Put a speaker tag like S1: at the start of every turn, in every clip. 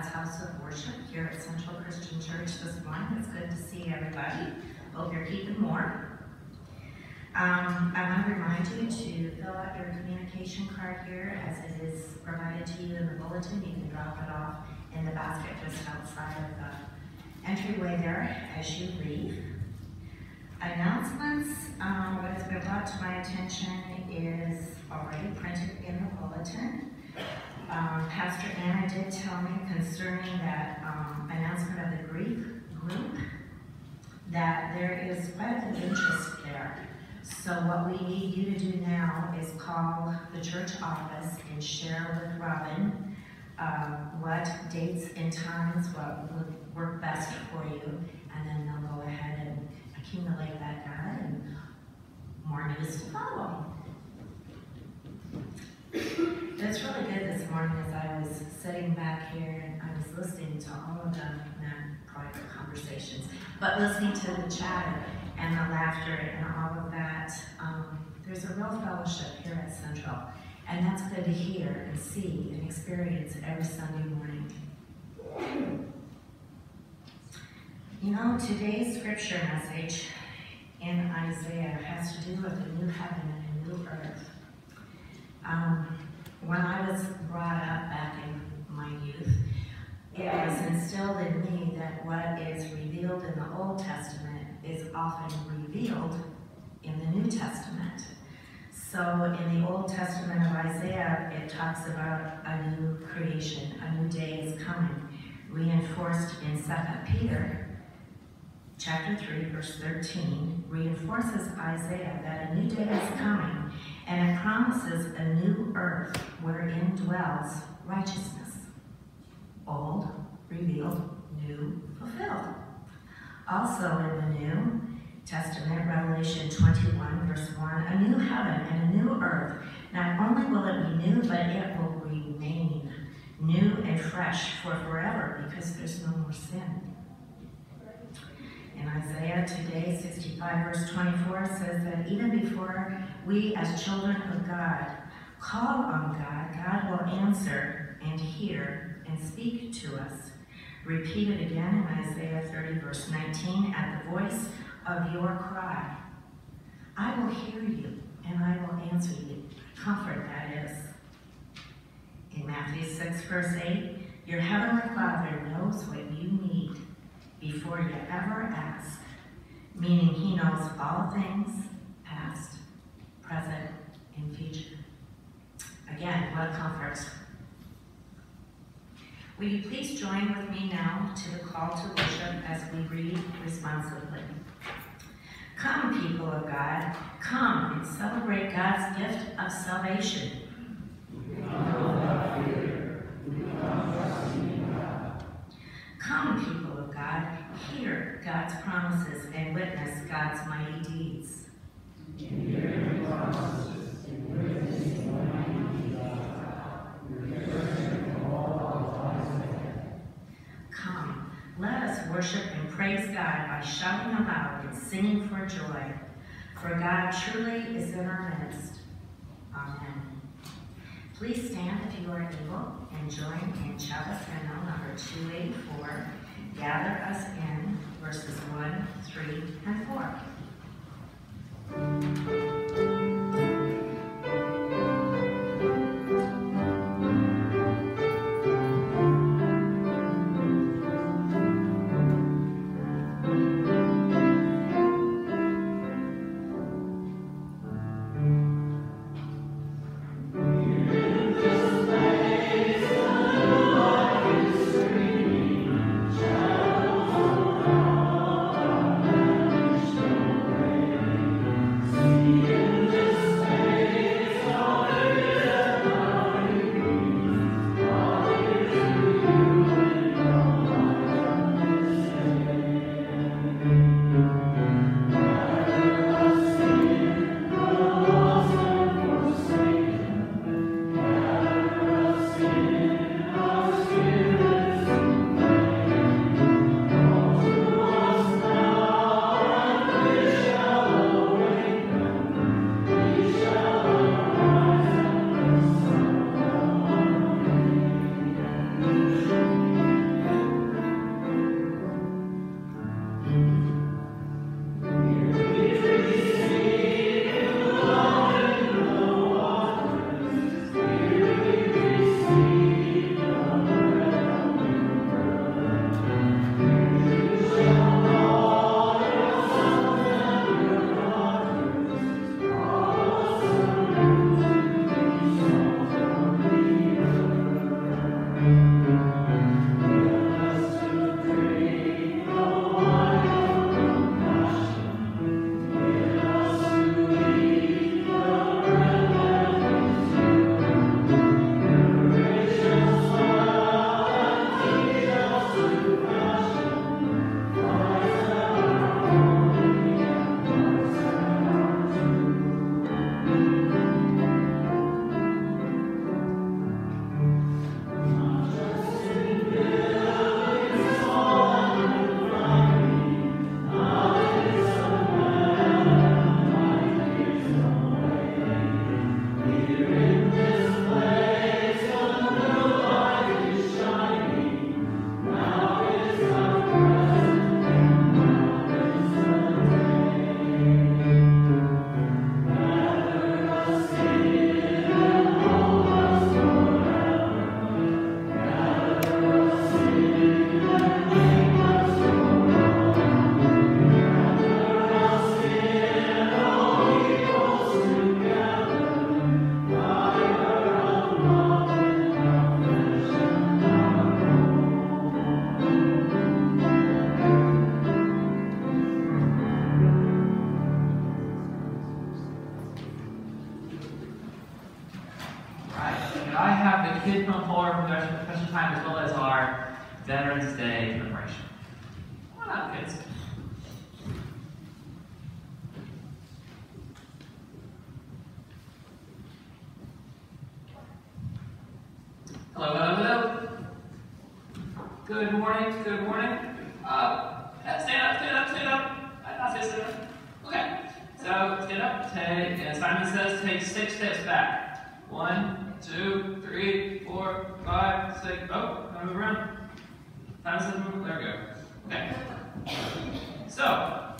S1: God's house of worship here at Central Christian Church this morning. It's good to see everybody. Hope you're keeping warm. Um, I want to remind you to fill out your communication card here as it is provided to you in the bulletin. You can drop it off in the basket just outside of the entryway there as you leave. Announcements, um, what has been brought to my attention is already printed in the bulletin. Um, Pastor Anna did tell me concerning that um, announcement of the grief group that there is quite a bit of interest there. So what we need you to do now is call the church office and share with Robin uh, what dates and times, what would work best for you, and then they'll go ahead and accumulate that data and more news to follow. It's really good this morning as I was sitting back here and I was listening to all of the, private conversations, but listening to the chatter and the laughter and all of that. Um, there's a real fellowship here at Central, and that's good to hear and see and experience every Sunday morning. You know, today's scripture message in Isaiah has to do with a new heaven and a new earth. Um, when I was brought up back in my youth, it was instilled in me that what is revealed in the Old Testament is often revealed in the New Testament. So in the Old Testament of Isaiah, it talks about a new creation, a new day is coming, reinforced in 2 Peter chapter 3, verse 13, reinforces Isaiah that a new day is coming, and it promises a new earth wherein dwells righteousness. Old, revealed, new, fulfilled. Also in the New Testament, Revelation 21, verse 1, a new heaven and a new earth. Not only will it be new, but it will remain new and fresh for forever because there's no more sin. In Isaiah today, 65 verse 24 says that even before we as children of God call on God, God will answer and hear and speak to us. Repeated again in Isaiah 30 verse 19, at the voice of your cry, I will hear you and I will answer you. Comfort that is. In Matthew 6 verse 8, your heavenly Father knows what you need before you ever ask, meaning he knows all things, present, and future. Again, what a comfort. Will you please join with me now to the call to worship as we read responsibly? Come, people of God, come and celebrate God's gift of salvation. Come, people of God, hear God's promises and witness God's mighty deeds. Come, let us worship and praise God by shouting aloud and singing for joy. For God truly is in our midst. Amen. Please stand if you are able and join in Chalice Hymnal number 284, Gather Us In, verses 1, 3, and 4.
S2: Kids come forward for special time as well as our Veterans Day celebration. Come up, kids. Hello, hello, hello. Good morning, good morning. Uh, stand up, stand up, stand up. I thought I said stand up. Okay, so stand up, take, and Simon says take six steps back. One, two, three, four, five, six. Oh, gotta move around. Simon says move, there we go. Okay. So,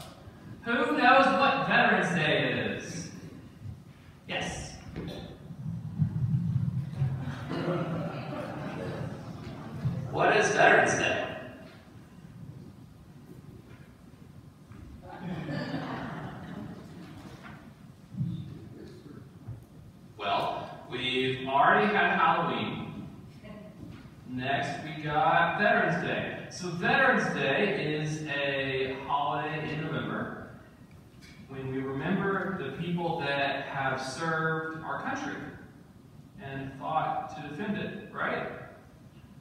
S2: who knows what Veterans Day is? Yes. What is Veterans Day? Well, we've already had Halloween. Next, we got Veterans Day. So Veterans Day is a holiday in November when we remember the people that have served our country and fought to defend it, right?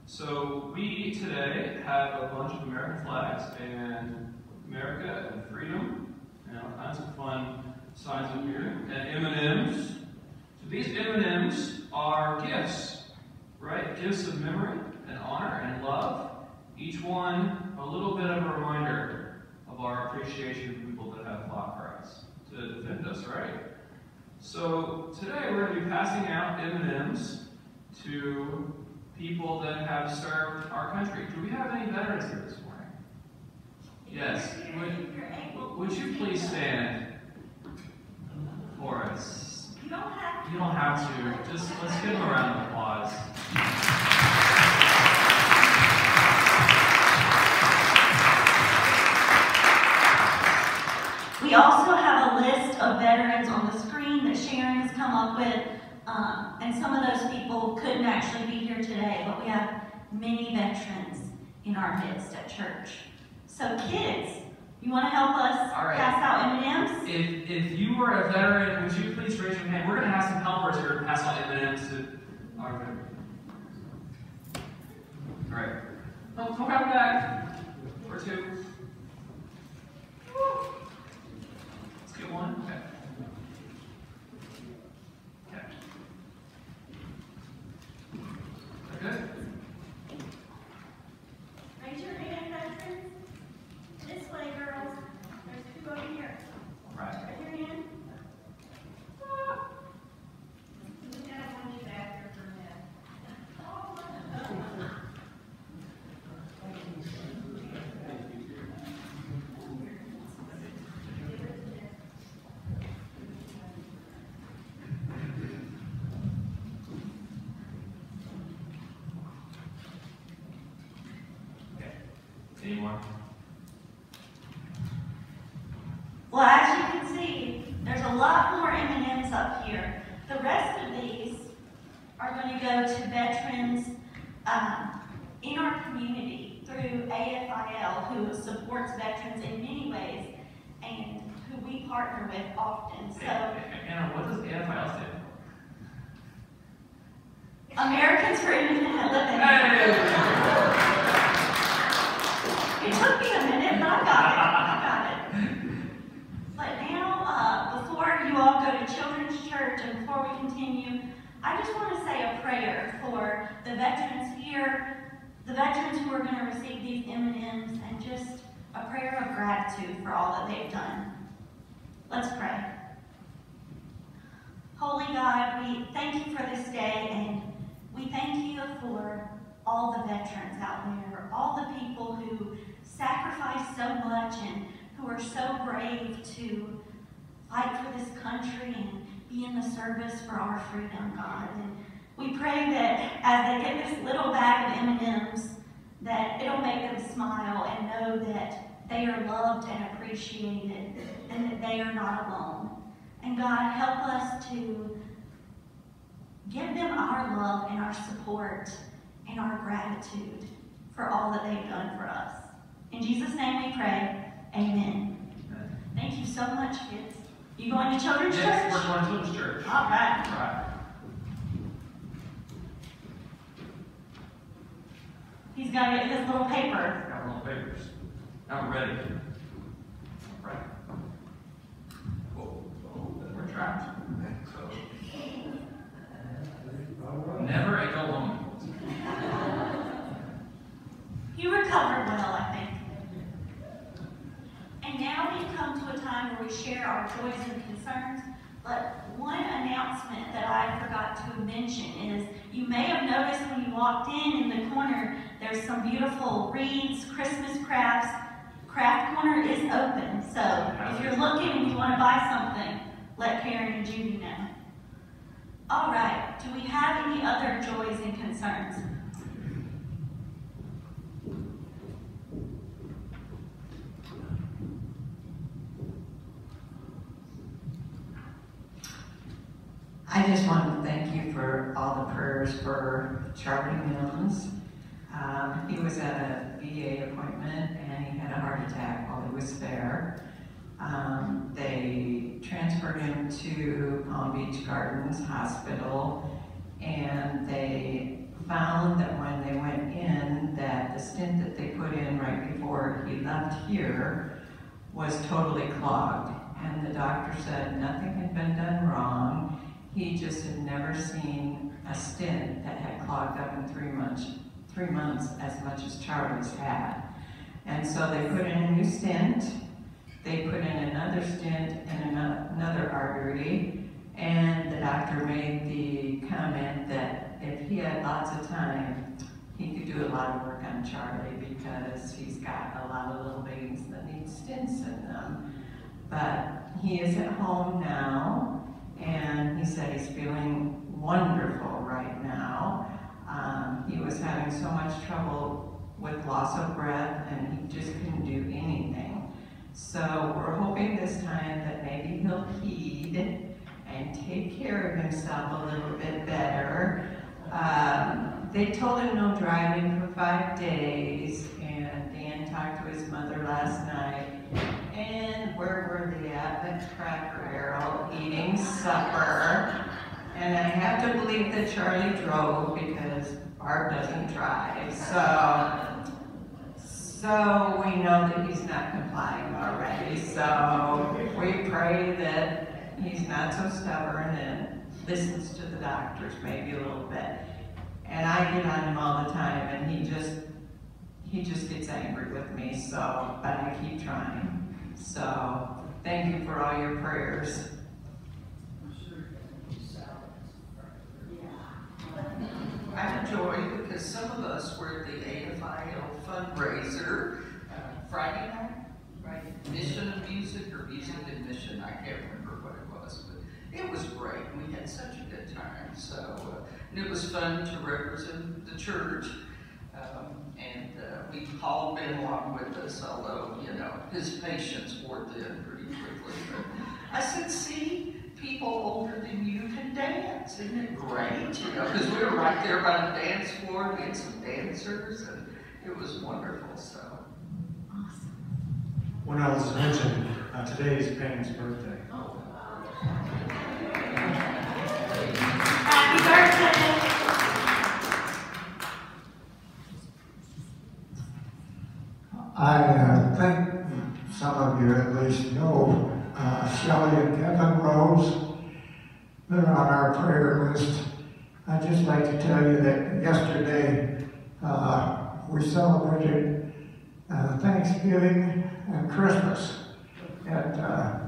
S2: So we today have a bunch of American flags and America and freedom and all kinds of fun signs up here and M&Ms. So these M&Ms are gifts, right? Gifts of memory and honor and love. Each one a little bit of a reminder of our appreciation for people that have fought for us us, right? So today we're going to be passing out M&Ms to people that have served our country. Do we have any veterans here this morning? Yes. Would, would you please stand for us?
S3: You don't have
S2: You don't have to. Just let's give them a round of applause.
S3: We also have of veterans on the screen that Sharon has come up with. Um, and some of those people couldn't actually be here today, but we have many veterans in our midst at church. So kids, you want to help us
S2: right.
S3: pass out M&Ms?
S2: If, if you are a veteran, would you please raise your hand? We're going to have some helpers here to pass out M&Ms to our veterans. All right. Come, come back back. Or two. Woo. Get one. Okay. Okay. Is that good?
S4: Raise your hand, veterans. This way, girls. There's two over here.
S2: All right.
S4: Raise your hand. We gotta hold you back here for a minute.
S2: Okay. Any more?
S3: Well, as you can see, there's a lot more M&Ms up here. The rest of these are going to go to veterans um, in our community through AFIL, who supports veterans in many ways and who we partner with often. So
S2: Anna, what does AFIL stand for?
S3: Americans for Independent Living.
S2: Hey!
S3: It took me a minute, but I got it. I got it. But now, uh, before you all go to Children's Church and before we continue, I just want to say a prayer for the veterans here, the veterans who are going to receive these M&Ms, and just a prayer of gratitude for all that they've done. Let's pray. Holy God, we thank you for this day, and we thank you for all the veterans out there, all the people who sacrifice so much and who are so brave to fight for this country and be in the service for our freedom, God. And we pray that as they get this little bag of M&Ms, that it'll make them smile and know that they are loved and appreciated and that they are not alone. And God, help us to give them our love and our support and our gratitude for all that they've done for us. In Jesus' name we pray. Amen. Thank you so much, kids. You going to children's
S2: Yes, we're going to Children's Church.
S3: All right.
S2: All right.
S3: He's gonna get his little paper.
S2: Got little papers. I'm ready. Right. Whoa, whoa, we're trapped. So. Never a go home.
S3: You recovered well, I think. And now we've come to a time where we share our joys and concerns. But one announcement that I forgot to mention is you may have noticed when you walked in in the corner, there's some beautiful wreaths, Christmas crafts. Craft corner is open. So if you're looking and you want to buy something, let Karen and Judy know. All right. Do we have any other joys and concerns?
S5: I just want to thank you for all the prayers for Charlie Mills. Um, he was at a VA appointment and he had a heart attack while he was there. Um, they transferred him to Palm Beach Gardens Hospital and they found that when they went in that the stent that they put in right before he left here was totally clogged. And the doctor said nothing had been done wrong. He just had never seen a stent that had clogged up in three months, three months as much as Charlie's had. And so they put in a new stent. They put in another stent ano- another artery. And the doctor made the comment that if he had lots of time, he could do a lot of work on Charlie because he's got a lot of little babies that need stents in them. But he is at home now, and he said he's feeling wonderful right now. Um, he was having so much trouble with loss of breath, and he just couldn't do anything. So we're hoping this time that maybe he'll heed and take care of himself a little bit better. Um, they told him no driving for five days, and Dan talked to his mother last night. And where were they at? The Cracker Barrel eating supper. And I have to believe that Charlie drove because Barb doesn't drive. So, so we know that he's not complying already. So we pray that he's not so stubborn and listens to the doctors maybe a little bit. And I get on him all the time and he just, he just gets angry with me, so, but I keep trying. So, thank you for all your prayers.
S6: I enjoy because some of us were at the AFIL fundraiser uh, Friday night, right? Mission and music or music and mission, I can't remember what it was, but it was great. We had such a good time. So, uh, and it was fun to represent the church. Um, and uh, we hauled Ben along with us, although, you know, his patience wore thin pretty quickly. But I said, see, people older than you can dance. Isn't it great? You know, because we were right there by the dance floor. We had some dancers, and it was wonderful. So,
S7: One else to mention, uh, today is Pam's birthday. Oh.
S3: Happy birthday!
S8: I uh, think some of you at least know uh, and Kevin Rose. They're on our prayer list. I'd just like to tell you that yesterday uh, we celebrated uh, Thanksgiving and Christmas at uh,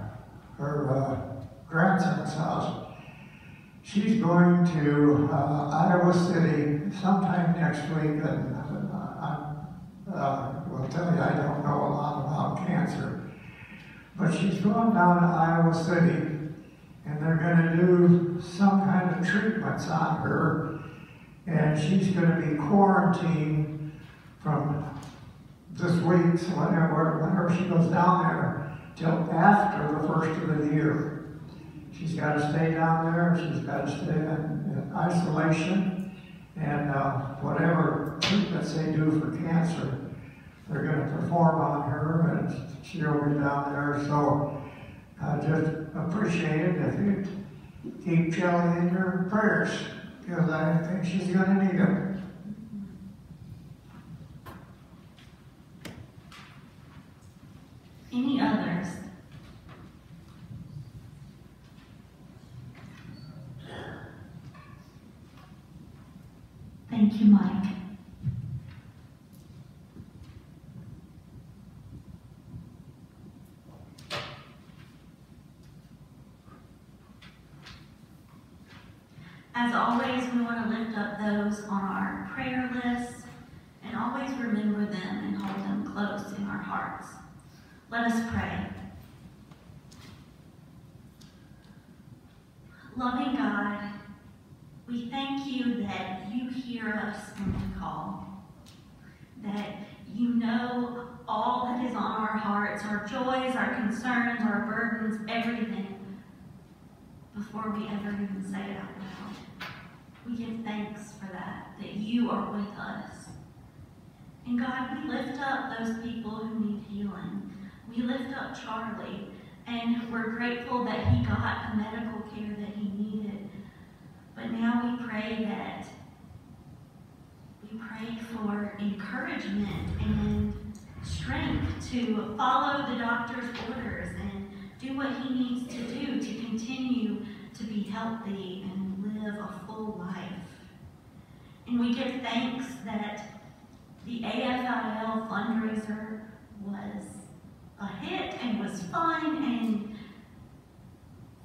S8: her uh, grandson's house. She's going to uh, Iowa City sometime next week, and uh, will tell you I don't know a lot about cancer. But she's going down to Iowa City and they're going to do some kind of treatments on her. And she's going to be quarantined from this week, so whenever, whenever she goes down there, till after the first of the year. She's got to stay down there, she's got to stay in, in isolation, and uh, whatever treatments they do for cancer, they're going to perform on her, and she'll be down there. So I just appreciate it if you keep Kelly in your prayers, because I think she's going to need them. Any others?
S3: Thank you, Mike. As always, we want to lift up those on our prayer list and always remember them and hold them close in our hearts. Let us pray. Loving God, we thank you that you hear us when we call, that you know all that is on our hearts, our joys, our concerns, our burdens, everything, before we ever even say it out loud. We give thanks for that, that you are with us. And God, we lift up those people who need healing. We lift up Charlie, and we're grateful that he got the medical care that he needed. But now we pray that we pray for encouragement and strength to follow the doctor's orders and do what he needs to do to continue to be healthy and live a full life. And we give thanks that the AFIL fundraiser was a hit and was fun and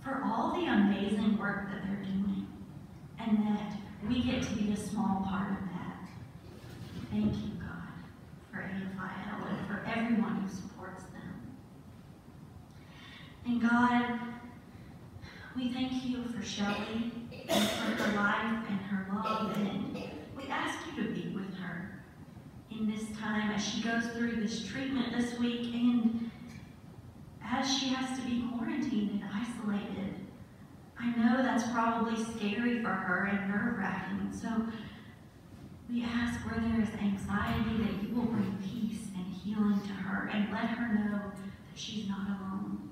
S3: for all the amazing work that they're doing and that we get to be a small part of that. Thank you, God, for AFIL and for everyone who supports them. And God, we thank you for Shelley for her life and her love and we ask you to be with her in this time as she goes through this treatment this week and as she has to be quarantined and isolated. I know that's probably scary for her and nerve wracking. So we ask where there is anxiety that you will bring peace and healing to her and let her know that she's not alone.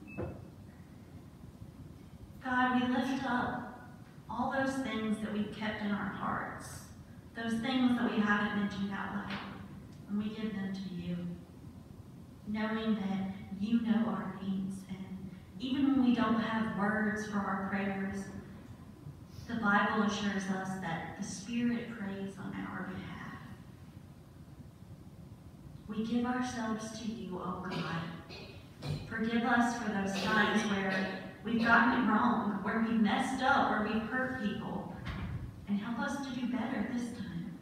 S3: God, we lift up all those things that we've kept in our hearts, those things that we haven't mentioned out loud, and we give them to you, knowing that you know our needs. And even when we don't have words for our prayers, the Bible assures us that the Spirit prays on our behalf. We give ourselves to you, oh God. Forgive us for those times where we've gotten it wrong, where we've messed up, where we've hurt people, and help us to do better this time.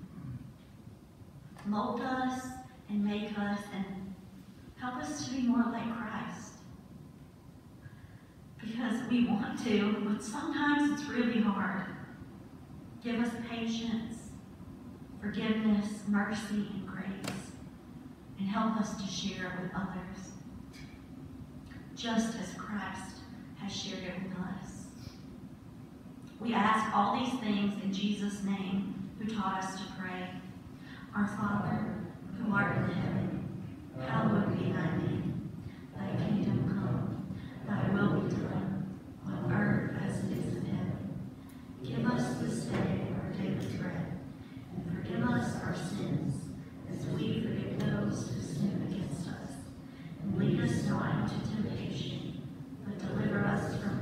S3: Mold us and make us and help us to be more like Christ. Because we want to, but sometimes it's really hard. Give us patience, forgiveness, mercy, and grace, and help us to share with others, just as Christ has shared it with us. We ask all these things in Jesus' name, who taught us to pray. Our Father, who art in heaven, hallowed be thy name. Thy kingdom come, thy will be done, on earth as it is in heaven. Give us this day our daily bread, and forgive us our sins, as we forgive those who sin against us. And lead us not into temptation, but deliver us from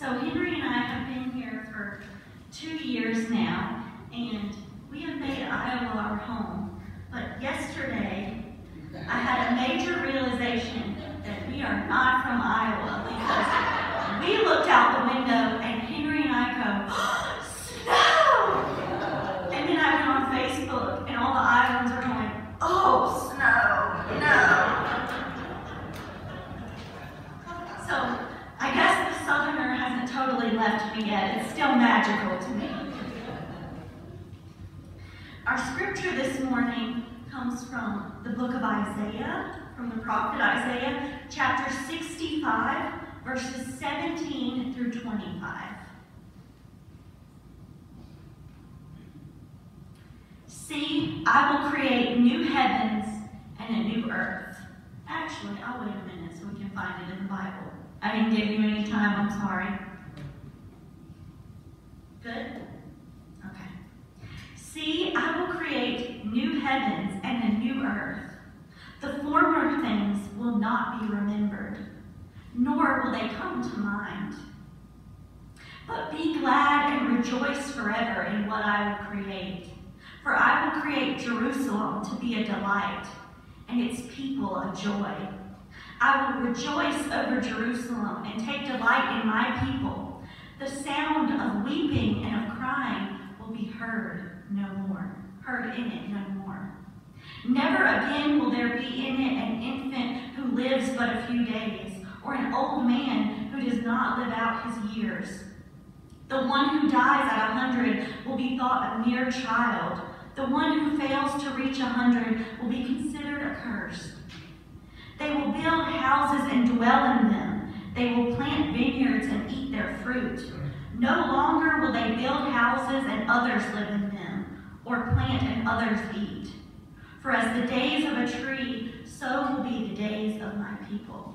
S3: So Henry and I have been here for two years now, and we have made Iowa our home. But yesterday, I had a major realization that we are not from Iowa because we looked out the window and Henry and I go, snow! And then I went on Facebook and all the Iowans are going, oh, snow, no. So I guess the southerner hasn't totally left me yet. It's still magical to me. Our scripture this morning comes from the book of Isaiah, from the prophet Isaiah, chapter 65, verses 17 through 25. See, I will create new heavens and a new earth. Actually, I'll wait a minute so we can find it in the Bible. I didn't give you any time, I'm sorry. Good? Okay. See, I will create new heavens and a new earth. The former things will not be remembered, nor will they come to mind. But be glad and rejoice forever in what I will create. For I will create Jerusalem to be a delight, and its people a joy. I will rejoice over Jerusalem and take delight in my people. The sound of weeping and of crying will be heard no more, heard in it no more. Never again will there be in it an infant who lives but a few days, or an old man who does not live out his years. The one who dies at a hundred will be thought a mere child. The one who fails to reach a hundred will be considered accursed. They will build houses and dwell in them. They will plant vineyards and eat their fruit. No longer will they build houses and others live in them, or plant and others eat. For as the days of a tree, so will be the days of my people.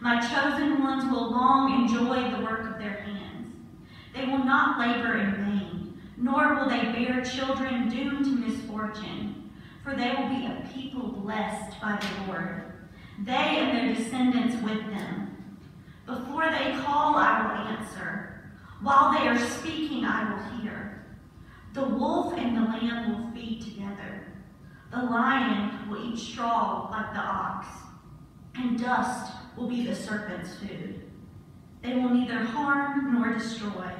S3: My chosen ones will long enjoy the work of their hands. They will not labor in vain, nor will they bear children doomed to misfortune, for they will be a people blessed by the Lord they and their descendants with them. Before they call, I will answer. While they are speaking, I will hear. The wolf and the lamb will feed together. The lion will eat straw like the ox, and dust will be the serpent's food. They will neither harm nor destroy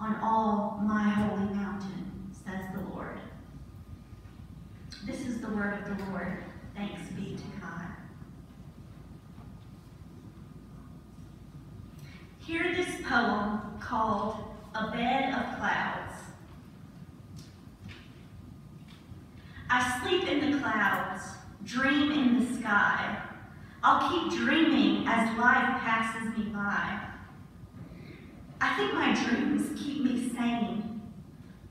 S3: on all my holy mountain, says the Lord. This is the word of the Lord. Thanks be to God. Hear this poem called A Bed of Clouds. I sleep in the clouds, dream in the sky. I'll keep dreaming as life passes me by. I think my dreams keep me sane.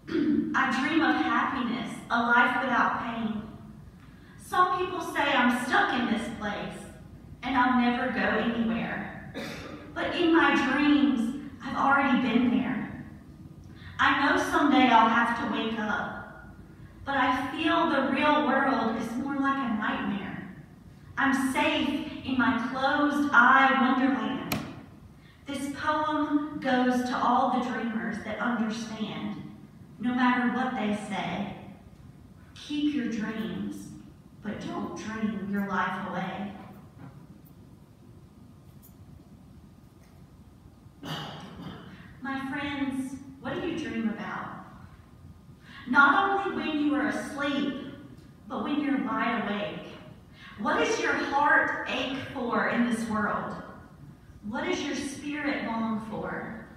S3: I dream of happiness, a life without pain. Some people say I'm stuck in this place and I'll never go anywhere. But in my dreams, I've already been there. I know someday I'll have to wake up, but I feel the real world is more like a nightmare. I'm safe in my closed eye wonderland. This poem goes to all the dreamers that understand, no matter what they say. Keep your dreams, but don't dream your life away. My friends, what do you dream about? Not only when you are asleep, but when you're wide awake. What does your heart ache for in this world? What does your spirit long for?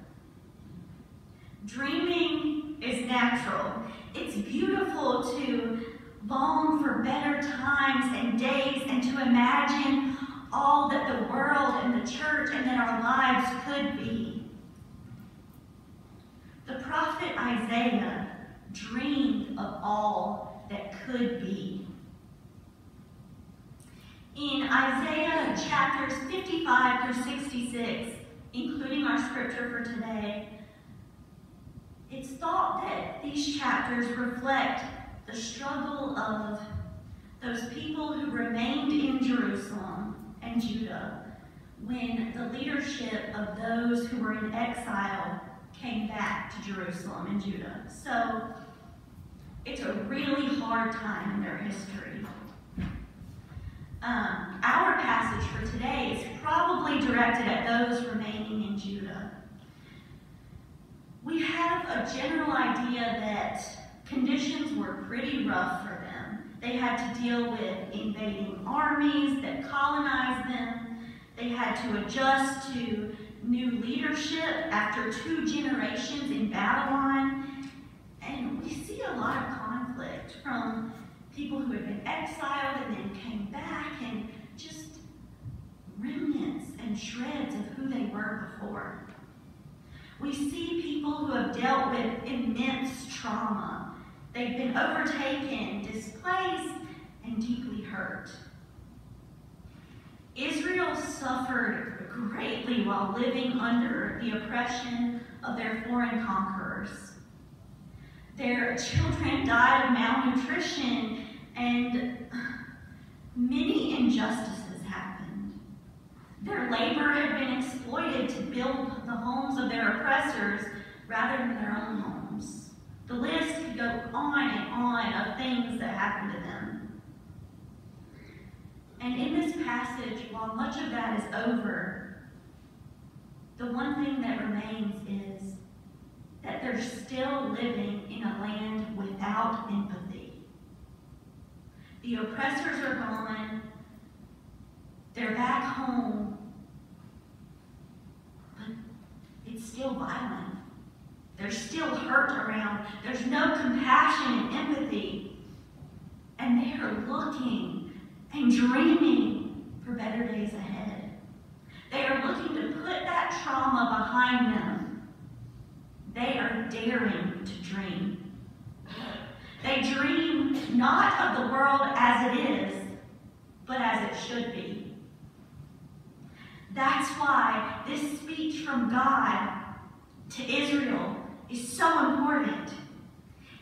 S3: Dreaming is natural. It's beautiful to long for better times and days and to imagine all that the world and the church and that our lives could be. The prophet Isaiah dreamed of all that could be. In Isaiah chapters 55 through 66, including our scripture for today, it's thought that these chapters reflect the struggle of those people who remained in Jerusalem and Judah when the leadership of those who were in exile came back to Jerusalem and Judah. So it's a really hard time in their history. Um, our passage for today is probably directed at those remaining in Judah. We have a general idea that conditions were pretty rough for them. They had to deal with invading armies that colonized them. They had to adjust to new leadership after two generations in Babylon. And we see a lot of from people who had been exiled and then came back and just remnants and shreds of who they were before. We see people who have dealt with immense trauma. They've been overtaken, displaced, and deeply hurt. Israel suffered greatly while living under the oppression of their foreign conquerors. Their children died of malnutrition, and many injustices happened. Their labor had been exploited to build the homes of their oppressors rather than their own homes. The list could go on and on of things that happened to them. And in this passage, while much of that is over, the one thing that remains is that they're still living in a land without empathy. The oppressors are gone, they're back home, but it's still violent. There's still hurt around. There's no compassion and empathy. And they are looking and dreaming for better days ahead. They are looking to put that trauma behind them. They are daring to dream. They dream not of the world as it is, but as it should be. That's why this speech from God to Israel is so important.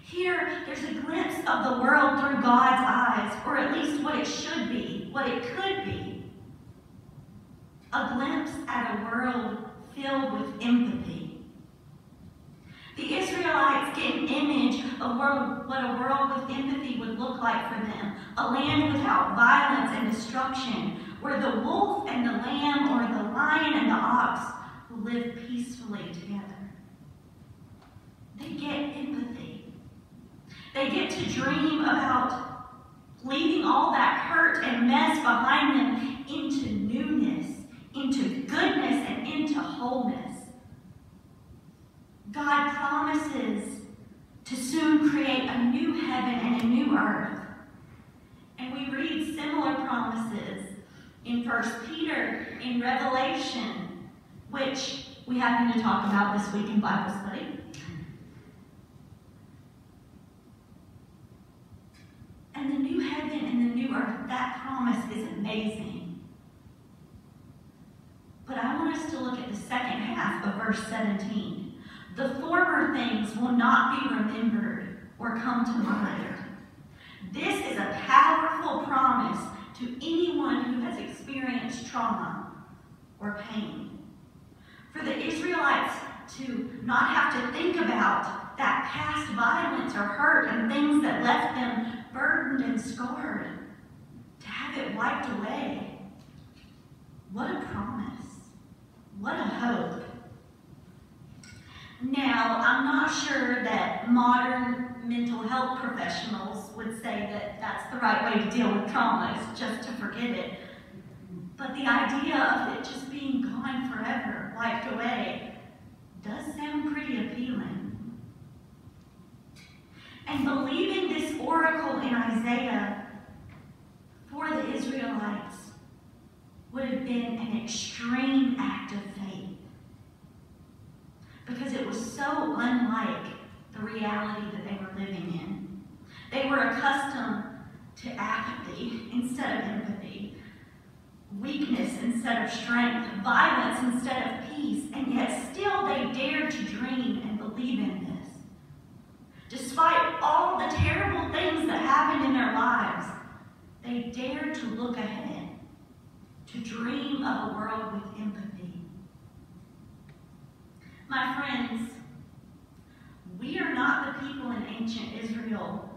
S3: Here, there's a glimpse of the world through God's eyes, or at least what it should be, what it could be. A glimpse at a world filled with empathy. The Israelites get an image of what a world with empathy would look like for them. A land without violence and destruction, where the wolf and the lamb or the lion and the ox live peacefully together. They get empathy. They get to dream about leaving all that hurt and mess behind them into newness, into goodness, and into wholeness. God promises to soon create a new heaven and a new earth. And we read similar promises in 1 Peter, in Revelation, which we happen to talk about this week in Bible study. And the new heaven and the new earth, that promise is amazing. But I want us to look at the second half of verse 17. The former things will not be remembered or come to mind. This is a powerful promise to anyone who has experienced trauma or pain. For the Israelites to not have to think about that past violence or hurt and things that left them burdened and scarred, to have it wiped away. What a promise. What a hope. Now, I'm not sure that modern mental health professionals would say that that's the right way to deal with trauma, is just to forget it. But the idea of it just being gone forever, wiped away, does sound pretty appealing. And believing this oracle in Isaiah for the Israelites would have been an extreme act of was so unlike the reality that they were living in. They were accustomed to apathy instead of empathy, weakness instead of strength, violence instead of peace, and yet still they dared to dream and believe in this. Despite all the terrible things that happened in their lives, they dared to look ahead, to dream of a world with empathy. My friends, we are not the people in ancient Israel,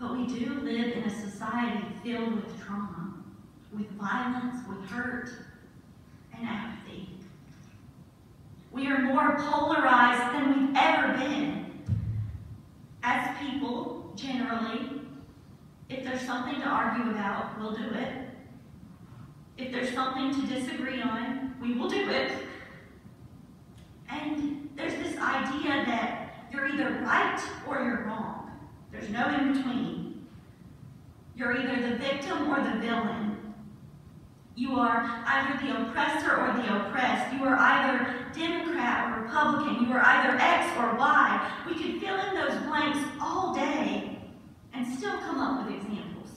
S3: but we do live in a society filled with trauma, with violence, with hurt, and apathy. We are more polarized than we've ever been. As people, generally, if there's something to argue about, we'll do it. If there's something to disagree on, we will do it. And there's this idea that you're either right or you're wrong. There's no in between. You're either the victim or the villain. You are either the oppressor or the oppressed. You are either Democrat or Republican. You are either X or Y. We could fill in those blanks all day and still come up with examples.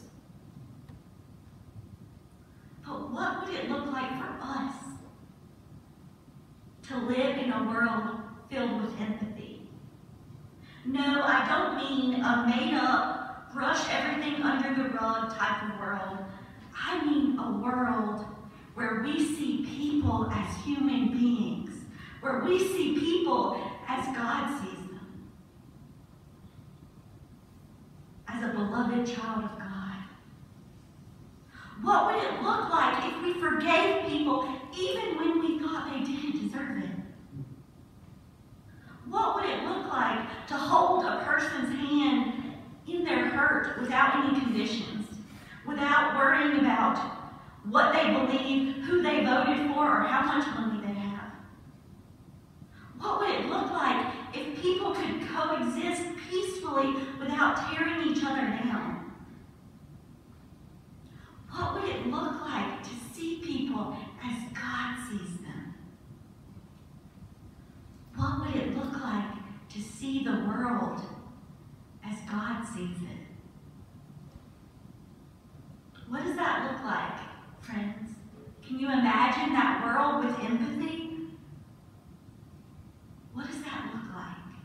S3: But what would it look like for us to live in a world filled with empathy? No, I don't mean a made up, brush everything under the rug type of world. I mean a world where we see people as human beings, where we see people as God sees them, as a beloved child of God. What would it look like if we forgave people even when we thought they didn't? What would it look like to hold a person's hand in their hurt without any conditions? without worrying about what they believe, who they voted for, or how much money they have? What would it look like if people could coexist peacefully without tearing each other down? What would it look like to see people as God sees them? What would it look like to see the world as God sees it? What does that look like, friends? Can you imagine that world with empathy? What does that look like?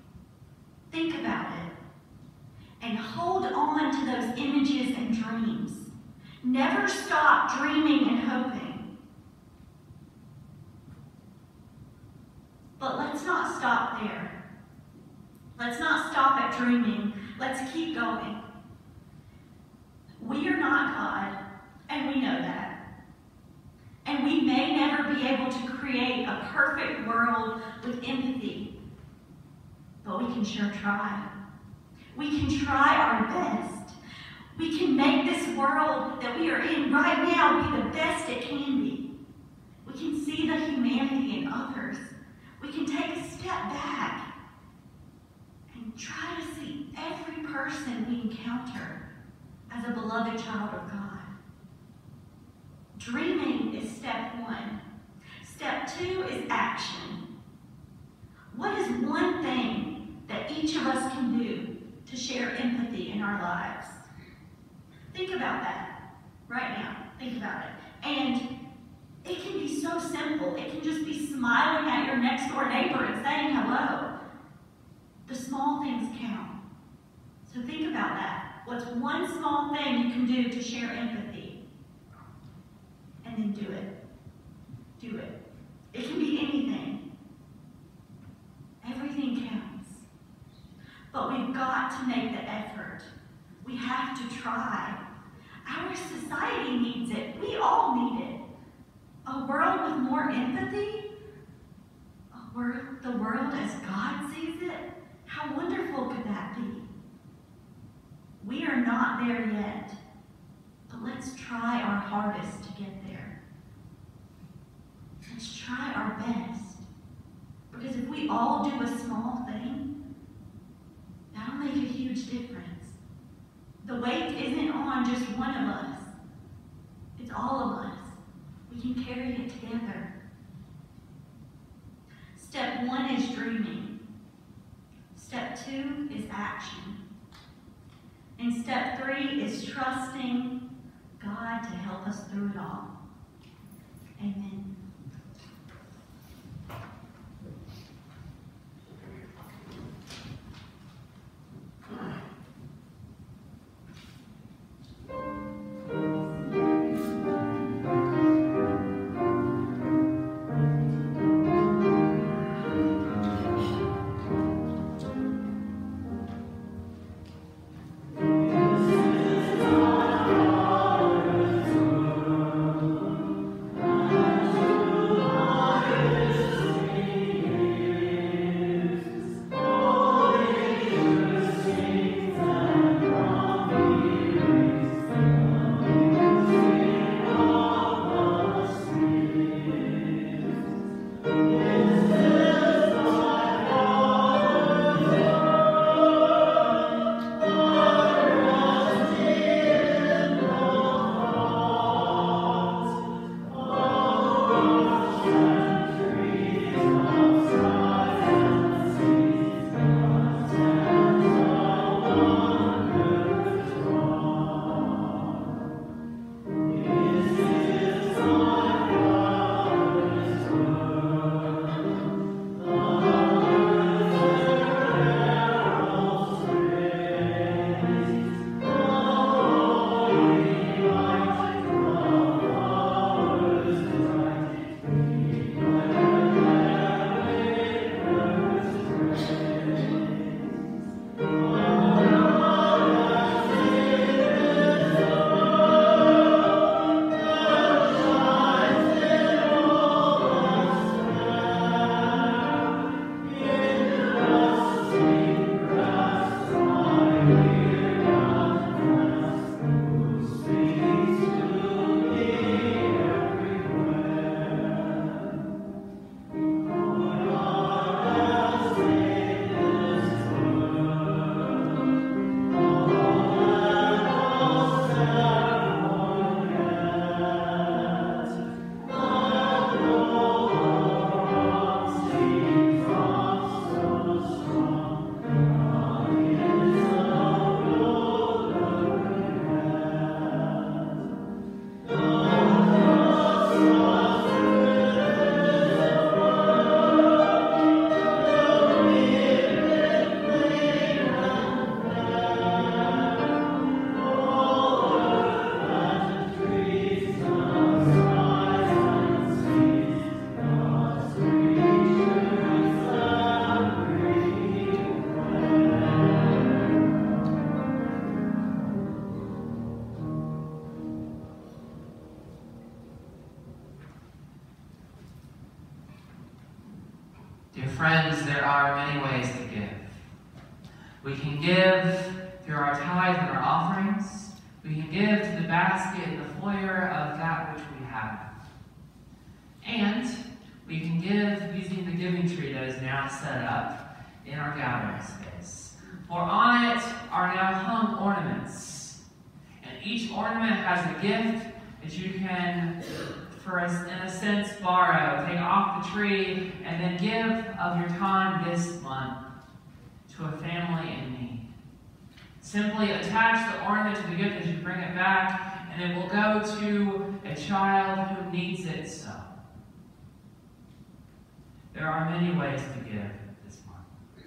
S3: Think about it. And hold on to those images and dreams. Never stop dreaming and hoping. But let's not stop there. Let's not stop at dreaming. Let's keep going. We are not God, and we know that. And we may never be able to create a perfect world with empathy, but we can sure try. We can try our best. We can make this world that we are in right now be the best it can be. We can see the humanity in others. We can take a step back and try to see every person we encounter as a beloved child of God. Dreaming is step one. Step two is action. What is one thing that each of us can do to share empathy in our lives? Think about that right now. Think about it. And it can be so simple. It can just be smiling at your next door neighbor and saying hello. The small things count. So think about that. What's one small thing you can do to share empathy? And then do it. Do it. It can be anything. Everything counts. But we've got to make the effort. We have to try. Our society needs it. We all need it. A world with more empathy? A world, the world as God sees it? How wonderful could that be? We are not there yet, but let's try our hardest to get there. Let's try our best. Because if we all do a small thing, that'll make a huge difference. The weight isn't on just one of us. It's all of us. We can carry it together. Step one is dreaming. Step two is action. And step three is trusting God to help us through it all. Amen.
S2: Attach the ornament to the gift as you bring it back, and it will go to a child who needs it so. There are many ways to give this month.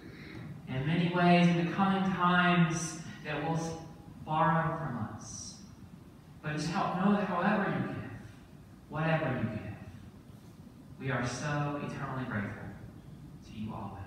S2: And many ways in the coming times that will borrow from us. But just help know that however you give, whatever you give, we are so eternally grateful to you always.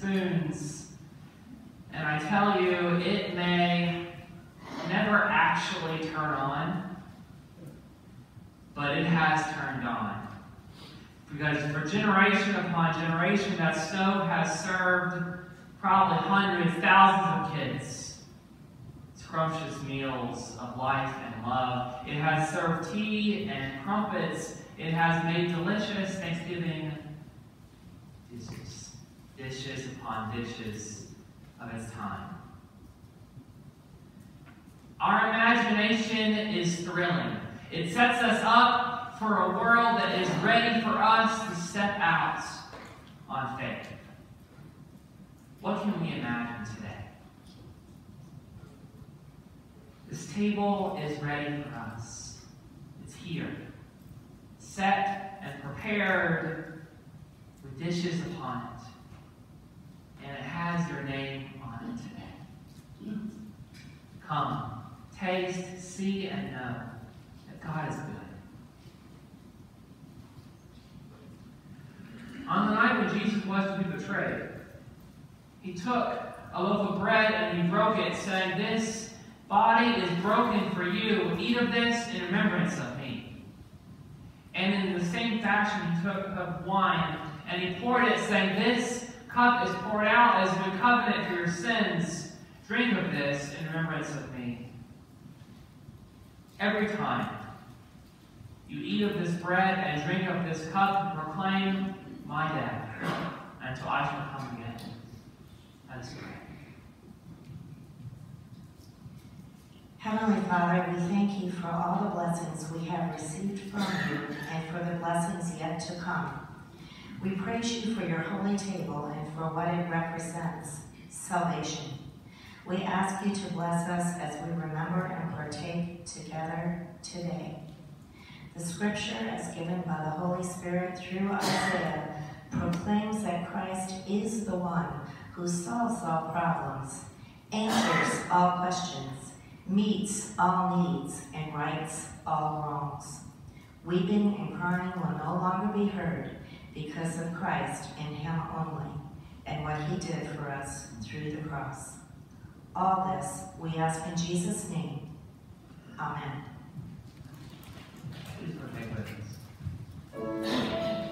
S2: Spoons. And I tell you, it may never actually turn on, but it has turned on. Because for generation upon generation, that stove has served probably hundreds, thousands of kids scrumptious meals of life and love. It has served tea and crumpets. It has made delicious Thanksgiving dishes, dishes upon dishes of its time. Our imagination is thrilling. It sets us up for a world that is ready for us to step out on faith. What can we imagine today? This table is ready for us. It's here, set and prepared with dishes upon it. And it has your name on it today. Come, taste, see, and know that God is good. On the night when Jesus was to be betrayed, he took a loaf of bread and he broke it, saying, This body is broken for you. Eat of this in remembrance of me. And in the same fashion, he took of wine and he poured it, saying, This cup is poured out as a covenant for your sins. Drink of this in remembrance of me. Every time you eat of this bread and drink of this cup, proclaim my death until I shall come again. Let us.
S1: Heavenly Father, we thank you for all the blessings we have received from you and for the blessings yet to come. We praise you for your holy table and for what it represents, salvation. We ask you to bless us as we remember and partake together today. The scripture, as given by the Holy Spirit through Isaiah, proclaims that Christ is the one who solves all problems, answers all questions, meets all needs, and rights all wrongs. Weeping and crying will no longer be heard because of Christ and him only, and what he did for us through the cross. All this we ask in Jesus' name. Amen.
S2: Please remain with us.